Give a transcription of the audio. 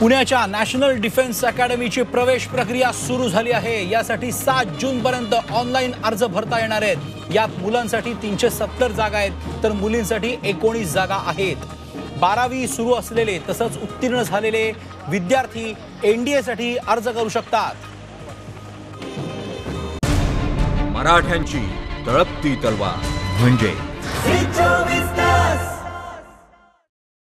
पुण्याच्या national defence अकॅडमीची प्रवेश प्रक्रिया सुरू झाली आहे. यासाठी सात जूनपर्यंत ऑनलाईन अर्ज भरता येणार आहेत. यात मुलांसाठी तीनशे सत्तर जागा आहेत तर मुलींसाठी एकोणीस जागा आहेत. बारावी सुरू असलेले तसंच उत्तीर्ण झालेले विद्यार्थी एन डी एसाठी अर्ज करू शकतात. मराठ्यांची तळपती तलवार म्हणजे